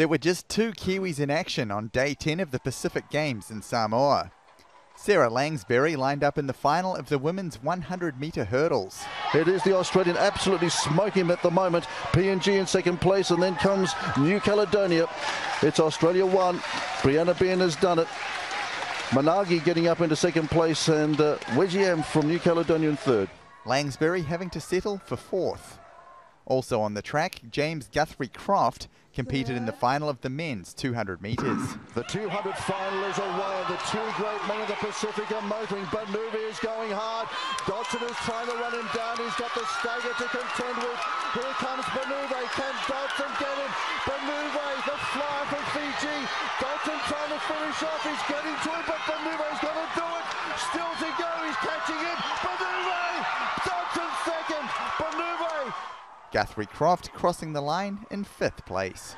There were just two Kiwis in action on day 10 of the Pacific Games in Samoa. Sarah Langsbury lined up in the final of the women's 100 metre hurdles. It is the Australian absolutely smoking at the moment. PNG in second place, and then comes New Caledonia. It's Australia one. Brianna Beahan has done it. Monagi getting up into second place, and uh, from New Caledonia in third. Langsbury having to settle for fourth. Also on the track, James Guthrie Croft competed in the final of the men's 200 metres. The 200 final is away. The two great men of the Pacific are motoring. but Banuve is going hard. Dodson is trying to run him down. He's got the stagger to contend with. Here comes Banuve. Can Dodson get him? Banuve, the flyer from Fiji. Dodson trying to finish off. He's getting to it, but Banuve's going to do it. Still to go. He's catching it. Banuve! Dodson second. Banuve Guthrie Croft crossing the line in fifth place.